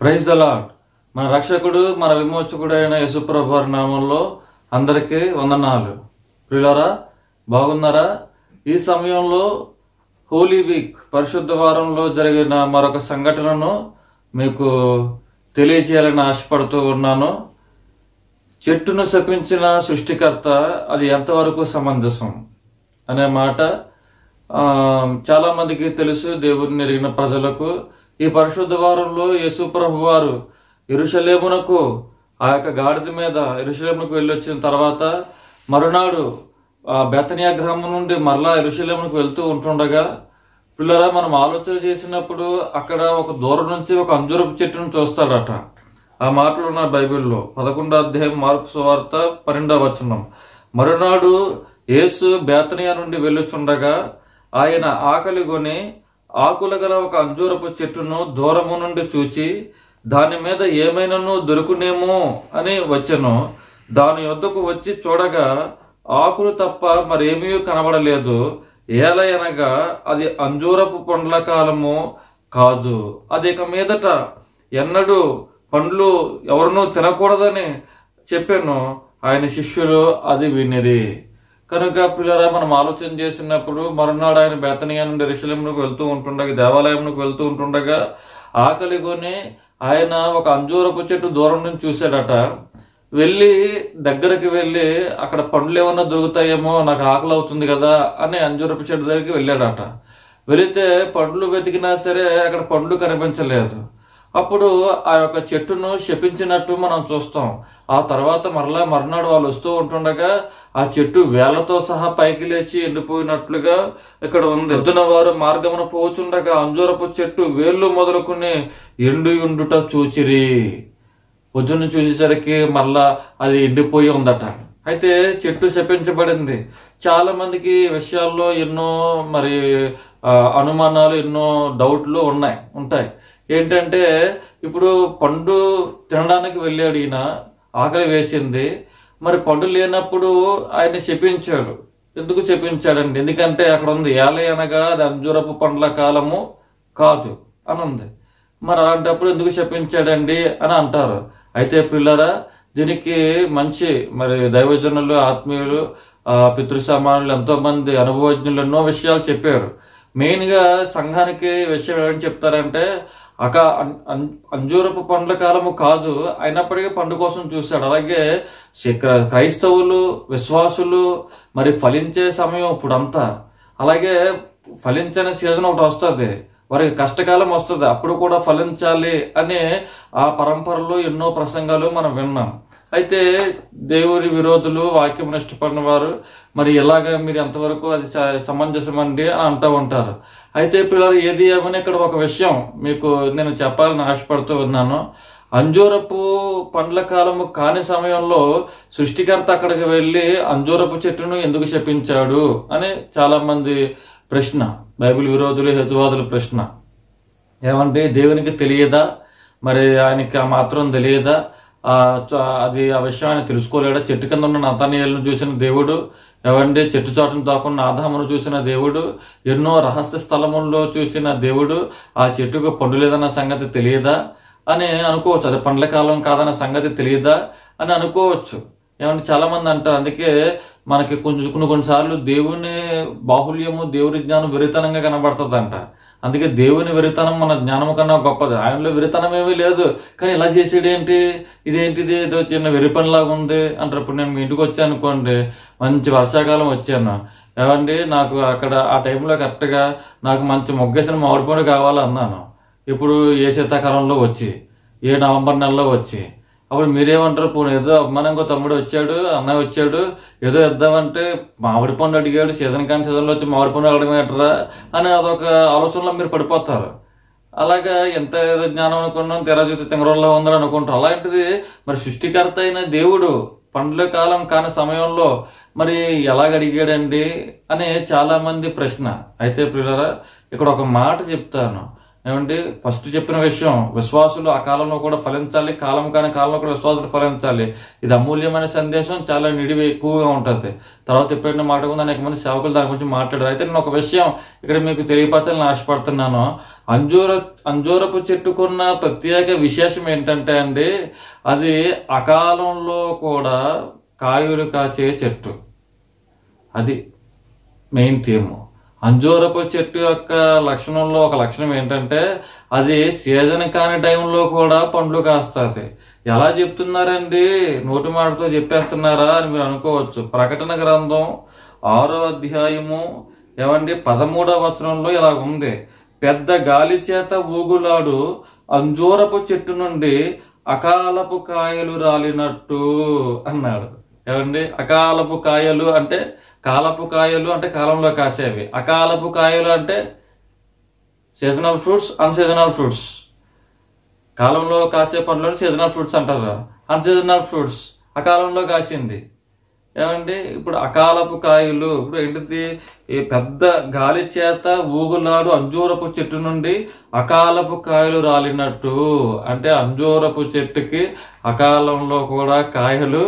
Praise the lord మన రక్షకుడు మన విమోచకుడు అయిన యశుప్రభు వారి నామంలో అందరికీ వందనాలు. ప్రియులారా బాగున్నారా? ఈ సమయంలో హోలీ వీక్ పరిశుద్ధ వారంలో జరిగిన మరొక సంఘటనను మీకు తెలియజేయాలని ఆశపడుతూ ఉన్నాను. చెట్టును శపించిన సృష్టికర్త అది ఎంతవరకు సమంజసం అనే మాట చాలామందికి తెలుసు దేవుడిని ఎరిగిన ప్రజలకు. ఈ పరిశుద్ధ వారంలో యేసుప్రభు వారు ఇరుషలేమునకు ఆ యొక్క గాడిద మీద ఇరుషలేమునకు వెళ్ళి వచ్చిన తర్వాత మరునాడు ఆ బెతనియా గ్రామం నుండి మరలా ఇరుషలేమునకు వెళ్తూ ఉంటుండగా పిల్లరా మనం ఆలోచన చేసినప్పుడు అక్కడ ఒక దూరం నుంచి ఒక అంజురపు చెట్టును చూస్తాడట. ఆ మాటలు ఉన్నాయి బైబిల్లో పదకొండో అధ్యాయం మార్పు సువార్త పన్నెండవ వచనం. మరునాడు యేసు బేతనియా నుండి వెళ్ళుచుండగా ఆయన ఆకలి కొని ఆకుల గల ఒక అంజూరపు చెట్టును దూరము నుండి చూచి దాని మీద ఏమైనాను దొరుకునేమో అని వచ్చెను. దాని యొద్దకు వచ్చి చూడగా ఆకులు తప్ప మరేమీ కనబడలేదు. ఏలయనగా అది అంజూరపు పండ్ల కాలము కాదు. అది ఇక మీదట ఎన్నడూ పండ్లు ఎవరినూ తినకూడదని చెప్పాను. ఆయన శిష్యులు అది వినిరి. కనుక పిల్లరా మనం ఆలోచన చేసినప్పుడు మరునాడు ఆయన బేతనియా నుండి రిషలంకు వెళ్తూ ఉంటుండగా దేవాలయంకు వెళ్తూ ఉంటుండగా ఆకలి కొని ఆయన ఒక అంజూరపు చెట్టు దూరం నుంచి చూశాడట. వెళ్ళి దగ్గరికి వెళ్ళి అక్కడ పండ్లు ఏమన్నా దొరుకుతాయేమో నాకు ఆకలి అవుతుంది కదా అని అంజూరపు చెట్టు దగ్గరికి వెళ్ళాడట. వెళితే పండ్లు వెతికినా సరే అక్కడ పండ్లు కనిపించలేదు. అప్పుడు ఆ యొక్క చెట్టును శపించినట్టు మనం చూస్తాం. ఆ తర్వాత మరలా మర్నాడు వాళ్ళు వస్తూ ఉంటుండగా ఆ చెట్టు వేళ్ళతో సహా పైకి లేచి ఎండిపోయినట్లుగా ఇక్కడ ఉంది. ఎద్దున వారు మార్గమున పోచుండగా అంజూరపు చెట్టు వేళ్ళు మొదలుకుని ఎండు ఉండుట చూచిరి. పొద్దున్న చూసేసరికి మరలా అది ఎండిపోయి ఉందట. అయితే చెట్టు శపించబడింది. చాలా మందికి విషయాల్లో ఎన్నో మరి అనుమానాలు ఎన్నో డౌట్లు ఉన్నాయి ఉంటాయి. ఏంటంటే ఇప్పుడు పండు తినడానికి వెళ్ళాడు ఈయన ఆకలి వేసింది. మరి పండు లేనప్పుడు ఆయన శపించాడు. ఎందుకు చెప్పించాడండి ఎందుకంటే అక్కడ ఉంది ఏలై అనగా అది అంజూరపు పండ్ల కాలము కాదు అని ఉంది మరి అలాంటప్పుడు ఎందుకు చెప్పించాడండి అని అంటారు. అయితే పిల్లరా దీనికి మంచి మరి దైవజనులు ఆత్మీయులు ఆ, పితృ సమానులు ఎంతో మంది అనుభవజ్ఞులు ఎన్నో విషయాలు చెప్పారు. మెయిన్గా సంఘానికి విషయం ఏమని చెప్తారంటే అక అం- అంజూరపు పండ్ల కాలము కాదు అయినప్పటికీ పండు కోసం చూశాడు. అలాగే క్రైస్తవులు విశ్వాసులు మరి ఫలించే సమయం ఇప్పుడంతా. అలాగే ఫలించని సీజన్ ఒకటి వస్తుంది. వారికి కష్టకాలం వస్తుంది. అప్పుడు కూడా ఫలించాలి అనే ఆ పరంపరలో ఎన్నో ప్రసంగాలు మనం విన్నాం. అయితే దేవుడి విరోధులు వాక్యం ఇష్టపడిన వారు మరి ఇలాగ మీరు ఎంతవరకు అది సమంజసం సమంజసమండి అని అంటూ ఉంటారు. అయితే పిల్లలు ఏది ఏమని ఇక్కడ ఒక విషయం మీకు నేను చెప్పాలని ఆశపడుతూ ఉన్నాను. అంజూరపు పండ్ల కాలము కాని సమయంలో సృష్టికర్త అక్కడికి వెళ్ళి అంజూరపు చెట్టును ఎందుకు శపించాడు అని చాలా మంది ప్రశ్న బైబిల్ విరోధులు హేతువాదుల ప్రశ్న. ఏమంటే దేవునికి తెలియదా? మరి ఆయనకి ఆ మాత్రం తెలియదా? చ- అది ఆ విషయం ఆయన తెలుసుకోలేడా? చెట్టు కింద ఉన్న నతనీయులను చూసిన దేవుడు ఏమంటే చెట్టు చాటును తాకున్న ఆదామును చూసిన దేవుడు ఎన్నో రహస్య స్థలముల్లో చూసిన దేవుడు ఆ చెట్టుకు పండు లేదన్న సంగతి తెలియదా? అని అనుకోవచ్చు. అది పండ్ల కాలం కాదన్న సంగతి తెలియదా? అని అనుకోవచ్చు. ఏమంటే చాలా మంది అంటారు. అందుకే మనకి కొంచెం కొన్ని కొన్నిసార్లు దేవుని బాహుల్యము దేవుడి జ్ఞానం విరితనంగా కనబడుతుందంట. అందుకే దేవుని విరితనం మన జ్ఞానం కన్నా గొప్పది. ఆయనలో విరితనం ఏమీ లేదు. కానీ ఇలా చేసేడేంటి? ఇదేంటిది? ఏదో చిన్న వెరిపనిలాగా ఉంది అంటారు. ఇప్పుడు నేను మీ ఇంటికి వచ్చాను అనుకోండి. మంచి వర్షాకాలం వచ్చాను. ఏమండి? నాకు అక్కడ ఆ టైంలో కరెక్ట్గా నాకు మంచి మొగ్గేసిన మామిడి పండు కావాలన్నాను. ఇప్పుడు ఏ శీతాకాలంలో వచ్చి ఏ నవంబర్ నెలలో వచ్చి అప్పుడు మీరేమంటారు? పోనీ ఏదో అభిమానంగా తమ్ముడు వచ్చాడు అన్నయ్య వచ్చాడు ఏదో ఇద్దామంటే మామిడి పండు అడిగాడు సీజన్ కాని సీజన్లో వచ్చి మామిడి పండు అడగడం ఏంటరా అని అదొక ఆలోచనలో మీరు పడిపోతారు. అలాగా ఎంత ఏదో జ్ఞానం అనుకున్నాం తెరాజ్యోతి తింగరంలో ఉందని అనుకుంటారు అలాంటిది మరి సృష్టికర్త అయిన దేవుడు పండ్ల కాలం కాని సమయంలో మరి ఎలాగ అడిగాడండి అనే చాలామంది ప్రశ్న. అయితే ప్రియులరా ఇక్కడ ఒక మాట చెప్తాను. ఏమంటే ఫస్ట్ చెప్పిన విషయం విశ్వాసులు ఆ కాలంలో కూడా ఫలించాలి కాలం కాని కాలంలో కూడా విశ్వాసులు ఫలించాలి. ఇది అమూల్యమైన సందేశం చాలా నిడివి ఎక్కువగా ఉంటుంది. తర్వాత ఎప్పుడైనా మాట్లాడుకుంది అనేక మంది సేవకులు దాని గురించి మాట్లాడారు. అయితే నేను ఒక విషయం ఇక్కడ మీకు తెలియపరచాలని ఆశపడుతున్నాను. అంజూర అంజూరపు చెట్టుకున్న ప్రత్యేక విశేషం ఏంటంటే అండి అది అకాలంలో కూడా కాయలు కాసే చెట్టు. అది మెయిన్ థీము. అంజూరపు చెట్టు యొక్క లక్షణంలో ఒక లక్షణం ఏంటంటే అది సీజన్ కాని టైంలో కూడా పండ్లు కాస్తుంది. ఎలా చెప్తున్నారండి? నోటి మాటతో చెప్పేస్తున్నారా అని మీరు అనుకోవచ్చు. ప్రకటన గ్రంథం ఆరో అధ్యాయము ఏమండి పదమూడవ వచనంలో ఇలా ఉంది. పెద్ద గాలి చేత ఊగులాడు అంజూరపు చెట్టు నుండి అకాలపు కాయలు రాలినట్టు అన్నాడు. ఏమండి? అకాలపు కాయలు అంటే కాలపు కాయలు అంటే కాలంలో కాసేవి. అకాలపు కాయలు అంటే సీజనల్ ఫ్రూట్స్ అన్సీజనల్ ఫ్రూట్స్ కాలంలో కాసే పండ్లను సీజనల్ ఫ్రూట్స్ అంటారు. అన్సీజనల్ ఫ్రూట్స్ అకాలంలో కాసింది. ఏమండి? ఇప్పుడు అకాలపు కాయలు ఇప్పుడు ఏంటిది? ఈ పెద్ద గాలి చేత ఊగులాడు అంజూరపు చెట్టు నుండి అకాలపు కాయలు రాలినట్టు. అంటే అంజూరపు చెట్టుకి అకాలంలో కూడా కాయలు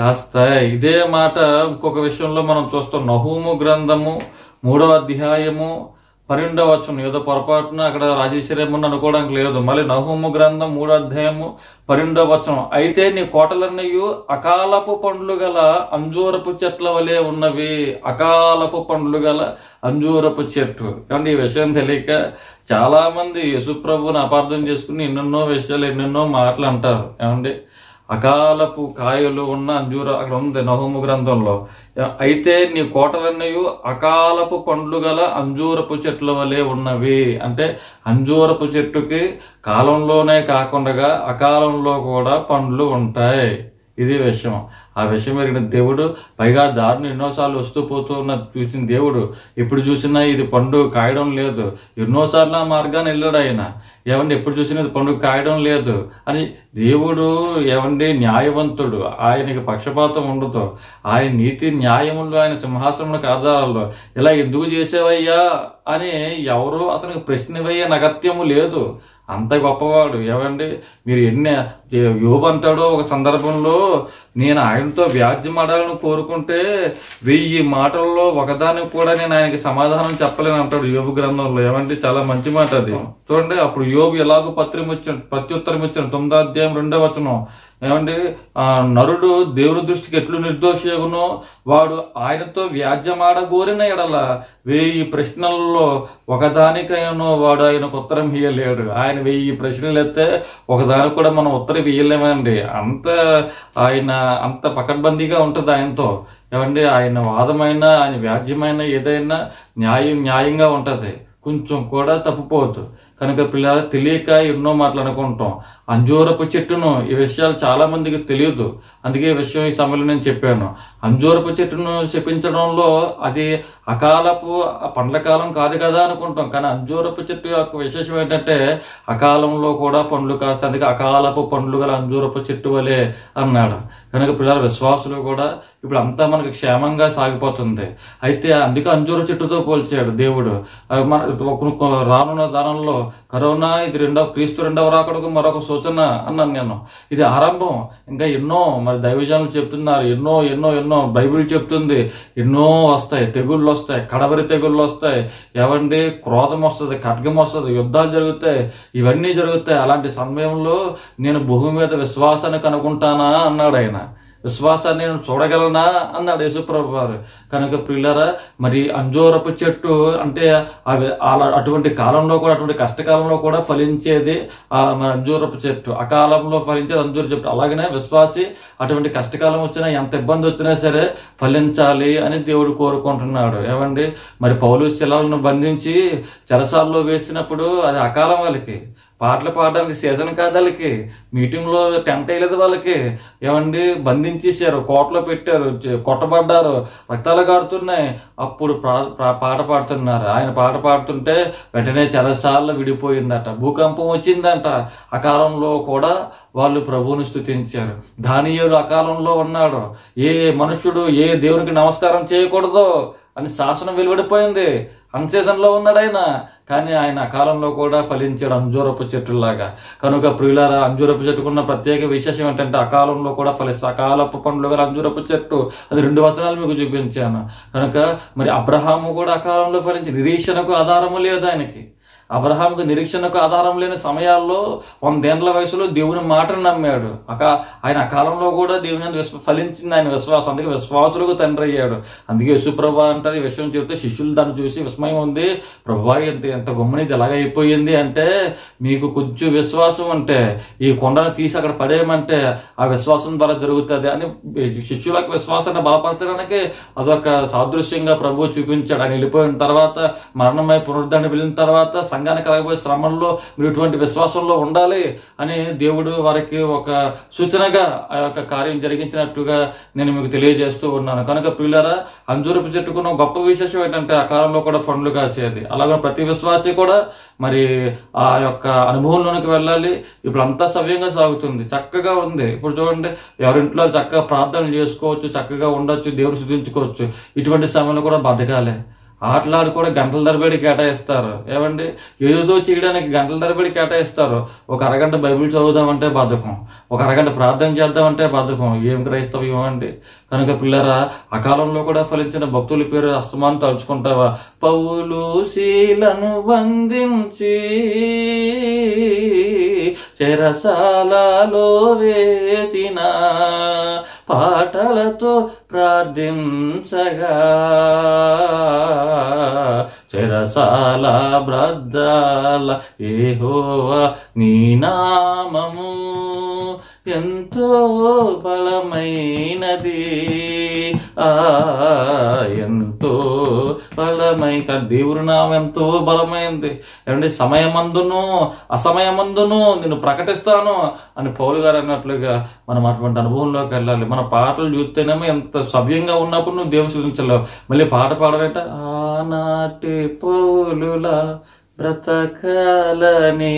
కాస్త ఇదే మాట ఇంకొక విషయంలో మనం చూస్తాం. నహూము గ్రంథము మూడో అధ్యాయము పన్నెండవ వచనం. ఏదో పొరపాటున అక్కడ రాజేశ్వరేమని అనుకోవడానికి లేదు. మళ్ళీ నహూము గ్రంథం మూడో అధ్యాయము పన్నెండవ వచనం. అయితే నీ కోటలన్నయు అకాలపు పండ్లు గల అంజూరపు చెట్ల వలె ఉన్నవి. అకాలపు పండ్లు గల అంజూరపు చెట్టు. ఏమంటే ఈ విషయం తెలియక చాలా మంది యశుప్రభుని అపార్థం చేసుకుని ఎన్నెన్నో విషయాలు ఎన్నెన్నో మాటలు అంటారు. ఏమండి? అకాలపు కాయలు ఉన్న అంజూర అక్కడ ఉంది నహోము గ్రంథంలో. అయితే నీ కోటలన్నయు అకాలపు పండ్లు గల అంజూరపు చెట్ల వలె ఉన్నవి. అంటే అంజూరపు చెట్టుకి కాలంలోనే కాకుండా అకాలంలో కూడా పండ్లు ఉంటాయి. ఇది విషయం. ఆ విషయం ఎరిగిన దేవుడు పైగా దారిని ఎన్నోసార్లు వస్తూ పోతూ ఉన్న చూసిన దేవుడు ఎప్పుడు చూసినా ఇది పండు కాయడం లేదు. ఎన్నోసార్లు ఆ మార్గాన్ని వెళ్ళాడు ఆయన. ఏమండి ఎప్పుడు చూసినా ఇది పండు కాయడం లేదు అని దేవుడు ఏమండి న్యాయవంతుడు. ఆయనకి పక్షపాతం ఉండదు. ఆయన నీతి న్యాయములు ఆయన సింహాసనములకు ఆధారాలు. ఇలా ఎందుకు చేసేవయ్యా అని ఎవరు అతనికి ప్రశ్నవయ్యే నగత్యము లేదు. అంత గొప్పవాడు. ఏమండి? మీరు ఎన్ని యోబు అంటాడో ఒక సందర్భంలో నేను ఆయనతో వ్యాజ్యమాడాలని కోరుకుంటే వెయ్యి మాటల్లో ఒకదానికి కూడా నేను ఆయనకి సమాధానం చెప్పలేను అంటాడు యోబు గ్రంథంలో. ఏమంటే చాలా మంచి మాట అది. చూడండి అప్పుడు యోబు ఎలాగో పత్రం ఇచ్చాడు ప్రత్యుత్తరం ఇచ్చాడు తొమ్మిదో అధ్యాయం రెండో వచనం. ఏమండి? ఆ నరుడు దేవుని దృష్టికి ఎట్లు నిర్దోషగునో వాడు ఆయనతో వ్యాజ్యమాడగోరిన ఎడల వెయ్యి ప్రశ్నలలో ఒకదానికైనా వాడు ఆయనకు ఉత్తరం ఇయ్యలేడు. ఆయన వెయ్యి ప్రశ్నలు ఎత్తే ఒకదానికి కూడా మనం ఉత్తరం ఇయ్యలేమండి. అంత ఆయన అంత పకడ్బందీగా ఉంటుంది ఆయనతో. ఏమండి? ఆయన వాదమైన ఆయన వ్యాజ్యమైన ఏదైనా న్యాయం న్యాయంగా ఉంటది. కొంచెం కూడా తప్పిపోవద్దు. కనుక పిల్లలు తెలియక ఎన్నో మాట్లాడుకుంటాం అంజూరపు చెట్టును ఈ విషయాలు చాలా మందికి తెలియదు. అందుకే ఈ విషయం ఈ సమయంలో నేను చెప్పాను. అంజూరపు చెట్టును చెప్పించడంలో అది అకాలపు పండ్ల కాలం కాదు కదా అనుకుంటాం. కానీ అంజూరపు చెట్టు యొక్క విశేషం ఏంటంటే అకాలంలో కూడా పండ్లు కాస్తాయి. అందుకే అకాలపు పండ్లు గల అంజూరపు చెట్టు వలె అన్నాడు. కనుక పిల్లల విశ్వాసులు కూడా ఇప్పుడు అంతా మనకు క్షేమంగా సాగిపోతుంది. అయితే అందుకే అంజూర చెట్టుతో పోల్చాడు దేవుడు. మన రానున్న దానంలో కరోనా ఇది రెండవ క్రీస్తు రెండవ రాకడకు మరొక సూచన అన్నాను నేను. ఇది ఆరంభం. ఇంకా ఎన్నో మరి దైవజనులు చెప్తున్నారు. ఎన్నో ఎన్నో ఎన్నో బైబిల్ చెప్తుంది. ఎన్నో వస్తాయి. తెగుళ్ళు వస్తాయి. కడవరి తెగుళ్ళు వస్తాయి. ఏమండి క్రోధం వస్తుంది ఖడ్గం వస్తుంది యుద్ధాలు జరుగుతాయి. ఇవన్నీ జరుగుతాయి. అలాంటి సమయంలో నేను భూమి మీద విశ్వాసాన్ని కనుక్కుంటానా అన్నాడు ఆయన. విశ్వాసాన్ని నేను చూడగలనా? అన్నాడు యేసుప్రభు వారు కనుక ప్రియులరా మరి అంజూరపు చెట్టు అంటే అవి అలా అటువంటి కాలంలో కూడా అటువంటి కష్టకాలంలో కూడా ఫలించేది ఆ మన అంజూరపు చెట్టు. అకాలంలో ఫలించేది అంజూర చెట్టు. అలాగనే విశ్వాసి అటువంటి కష్టకాలం వచ్చినా ఎంత ఇబ్బంది వచ్చినా సరే ఫలించాలి అని దేవుడు కోరుకుంటున్నాడు. ఏమండి? మరి పౌలు శిలలను బంధించి చెరసాల్లో వేసినప్పుడు అది అకాలం వాళ్ళకి. పాటలు పాడడానికి సీజన్ కాదు వాళ్ళకి. మీటింగ్లో టెంట్ వేయలేదు వాళ్ళకి. ఏమండి బంధించేశారు కోటలో పెట్టారు కొట్టబడ్డారు రక్తాలు కారుతున్నాయి. అప్పుడు ప్రా- పాట పాడుతున్నారు. ఆయన పాట పాడుతుంటే వెంటనే చాలాసార్లు విడిపోయిందట. భూకంపం వచ్చిందంట. ఆ కాలంలో కూడా వాళ్ళు ప్రభువుని స్తుతించారు. దానియేలు అకాలంలో ఉన్నాడు. ఏ మనుషుడు ఏ దేవునికి నమస్కారం చేయకూడదో అని శాసనం వెలువడిపోయింది. అన్ సీజన్లో ఉన్నాడు ఆయన. కానీ ఆయన అకాలంలో కాలంలో కూడా ఫలించాడు అంజూరపు చెట్టులాగా కనుక ప్రియులారా అంజూరపు చెట్టుకున్న ప్రత్యేక విశేషం ఏంటంటే అకాలంలో కూడా ఫలిస్తా అకాలపు పండ్లు గల అంజూరపు చెట్టు. అది రెండు వచనాలు మీకు చూపించాను. కనుక మరి అబ్రహాము కూడా అకాలంలో ఫలించి నిరీక్షణకు ఆధారము లేదు ఆయనకి. అబ్రహాంకు నిరీక్షణకు ఆధారం లేని సమయాల్లో వందేండ్ల వయసులో దేవుని మాటను నమ్మాడు. అక ఆయన అకాలంలో కూడా దేవుని విశ్వ ఫలించింది ఆయన విశ్వాసం. అందుకే విశ్వాసులకు తండ్రి అయ్యాడు. అందుకే యశుప్రభ అంటారు ఈ విషయం చెప్తే శిష్యులు దాన్ని చూసి విస్మయం ఉంది. ప్రభా ఎంత ఎంత గమ్మునిది ఎలాగ అయిపోయింది అంటే మీకు కొంచెం విశ్వాసం ఉంటే ఈ కొండను తీసి అక్కడ పడేయమంటే ఆ విశ్వాసం ద్వారా జరుగుతుంది అని శిష్యులకు విశ్వాసాన్ని బలపరచడానికి అదొక సాదృశ్యంగా ప్రభు చూపించాడు. ఆయన వెళ్ళిపోయిన తర్వాత మరణమై పునరుద్ధరణ వెళ్ళిన తర్వాత సంఘానికి కలగబోయే శ్రమంలో మీరు ఇటువంటి విశ్వాసంలో ఉండాలి అని దేవుడు వారికి ఒక సూచనగా ఆ యొక్క కార్యం జరిగించినట్టుగా నేను మీకు తెలియజేస్తూ ఉన్నాను. కనుక ప్రియులారా అంజూరపు చెట్టుకున్న గొప్ప విశేషం ఏంటంటే ఆ కాలంలో కూడా పండ్లు కాసేది. అలాగే ప్రతి విశ్వాసి కూడా మరి ఆ యొక్క అనుభవంలోనికి వెళ్ళాలి. ఇప్పుడు అంతా సవ్యంగా సాగుతుంది. చక్కగా ఉంది. ఇప్పుడు చూడండి ఎవరింట్లో చక్కగా ప్రార్థనలు చేసుకోవచ్చు చక్కగా ఉండొచ్చు దేవుడు శుద్ధించుకోవచ్చు ఇటువంటి సమయంలో కూడా బతకాలి. ఆటలాడు కూడా గంటల తరబడి కేటాయిస్తారు. ఏమండి ఏదో చేయడానికి గంటల తరబడి కేటాయిస్తారు. ఒక అరగంట బైబిల్ చదువుదామంటే బద్ధకం ఒక అరగంట ప్రార్థన చేద్దామంటే బద్ధకం ఏం క్రైస్తవ్యం అండి కనుక పిల్లరా అకాలంలో కూడా ఫలించిన భక్తుల పేరు అస్తమానం తలుచుకుంటావా? పౌలు శీలను బంధించి చెరసాలలో వేసిన పాటలతో ప్రార్థించగా. చెరసాల బ్రద్దాల ఏహోవా నీ నామము ఎంతో బలమైనది. ఎంతో బలమై దేవుడి నామం ఎంతో బలమైంది. ఏమంటే సమయమందును అసమయమందును నేను ప్రకటిస్తాను అని పౌలు గారు అన్నట్లుగా మనం అటువంటి అనుభవంలోకి వెళ్ళాలి. మన పాటలు చూస్తేనేమో ఎంత సవ్యంగా ఉన్నప్పుడు నువ్వు దేవుని సూచించలేవు మళ్ళీ పాట పాడవేట ఆనాటి పౌలులా బ్రతకాలని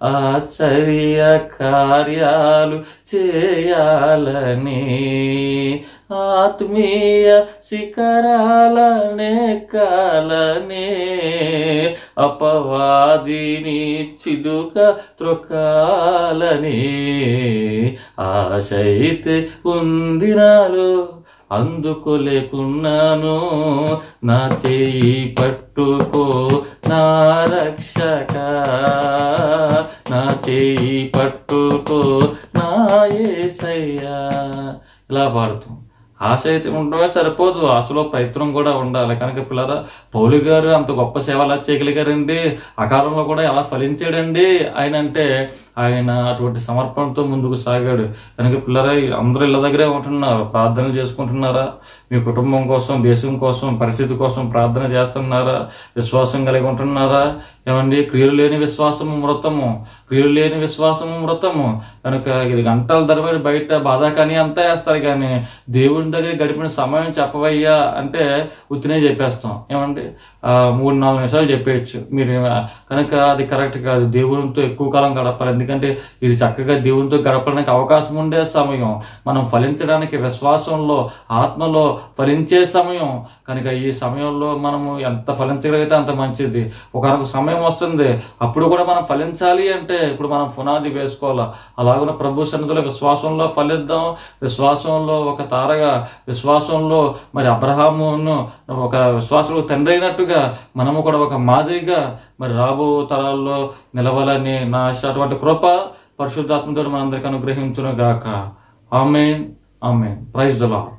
ఆశ్చర్య కార్యాలు చేయాలని ఆత్మీయ శిఖరాలనే కాలని అపవాదిని చిదుక త్రొక్కాలని ఆశైతే ఉంది నాలో అందుకోలేకున్నాను నా చేయి పట్టుకో నా రక్షక. నా చేయి పట్టుకో నా ఏసయ్యా. ఇలా పాడుతాం. ఆశ అయితే ఉండడమే సరిపోదు. ఆశలో ప్రయత్నం కూడా ఉండాలి. కనుక పిల్లరా పౌలు గారు అంత గొప్ప సేవ చేయగలిగారండి అకాలంలో కూడా ఎలా ఫలించాడండి? ఆయన అంటే ఆయన అటువంటి సమర్పణతో ముందుకు సాగాడు. కనుక పిల్లరా అందరూ ఇళ్ళ దగ్గరే ఉంటున్నారు. ప్రార్థనలు చేసుకుంటున్నారా? మీ కుటుంబం కోసం దేశం కోసం పరిస్థితి కోసం ప్రార్థన చేస్తున్నారా? విశ్వాసం కలిగి ఉంటున్నారా? ఏమండి? క్రియలు లేని విశ్వాసము మృతము. క్రియలు లేని విశ్వాసము మృతము. కనుక ఇది గంటల తరబడి బయట బాధాకాని అంతా వేస్తారు కానీ దేవుని దగ్గర గడిపిన సమయం చెప్పవయ్యా అంటే ఉత్తినే చెప్పేస్తాం. ఏమండి? మూడు నాలుగు నిమిషాలు చెప్పేయచ్చు. మీరు కనుక అది కరెక్ట్ కాదు. దేవునితో ఎక్కువ కాలం గడపాలి. ఎందుకంటే ఇది చక్కగా దేవునితో గడపడానికి అవకాశం ఉండే సమయం. మనం ఫలించడానికి విశ్వాసంలో ఆత్మలో ఫలించే సమయం. కనుక ఈ సమయంలో మనము ఎంత ఫలించగలిగితే అంత మంచిది. ఒకనొక సమయం వస్తుంది. అప్పుడు కూడా మనం ఫలించాలి అంటే ఇప్పుడు మనం పునాది వేసుకోవాలా? అలాగే ప్రభు సన్నిధిలో విశ్వాసంలో ఫలిద్దాం. విశ్వాసంలో ఒక తారగా విశ్వాసంలో మరి అబ్రహామును ఒక విశ్వాసంలో తండ్రి అయినట్టుగా మనము కూడా ఒక మాదిరిగా మరి రాబో తరాల్లో నిలవాలని నా ఆశ. అటువంటి కృప పరిశుద్ధాత్మతో మనందరికీ అనుగ్రహించును గాక amen amen. Praise the Lord